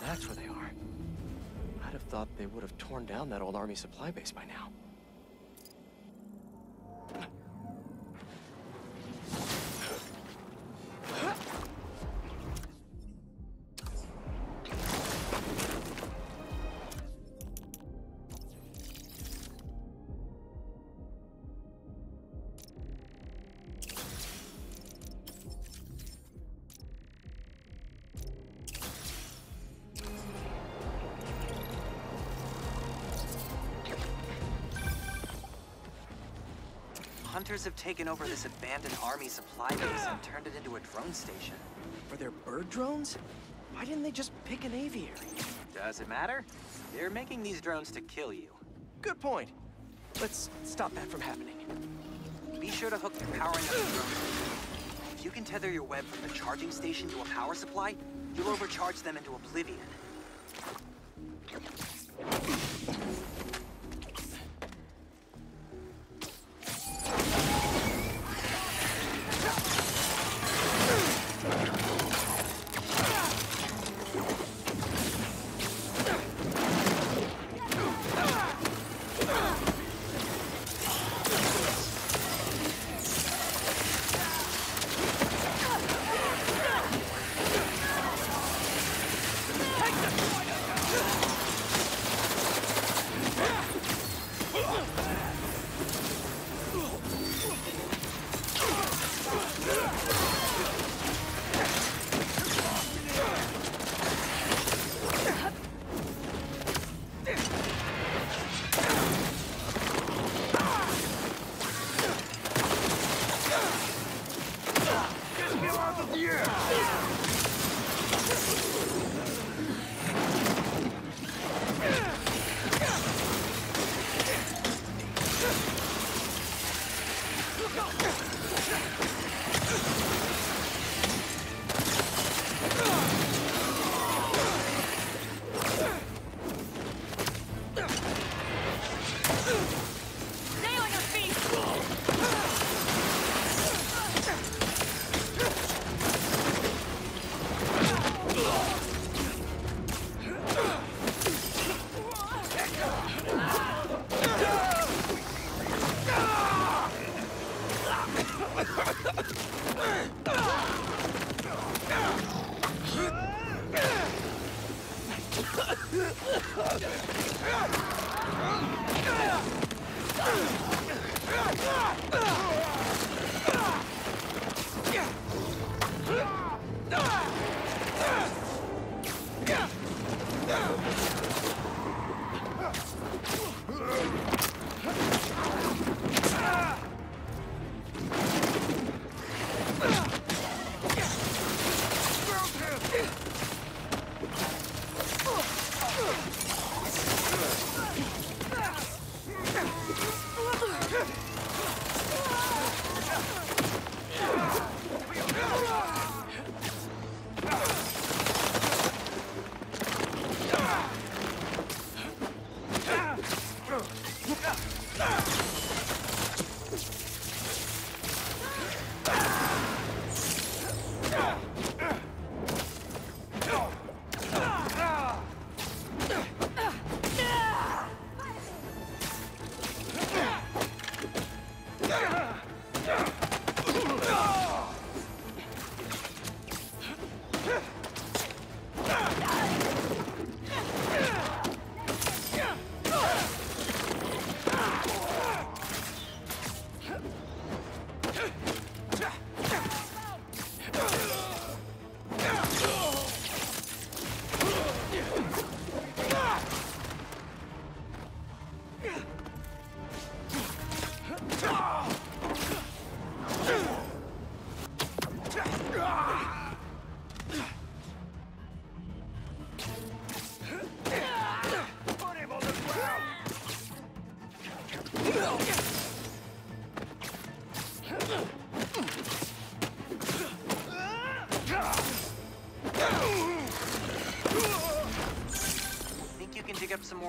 that's where they are. I'd have thought they would have torn down that old army supply base by now. Hunters have taken over this abandoned army supply base and turned it into a drone station. Are there bird drones? Why didn't they just pick an aviary? Does it matter? They're making these drones to kill you. Good point. Let's stop that from happening. Be sure to hook the powering up the drone. If you can tether your web from the charging station to a power supply, you'll overcharge them into oblivion. Think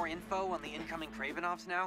more info on the incoming Kravinoffs now?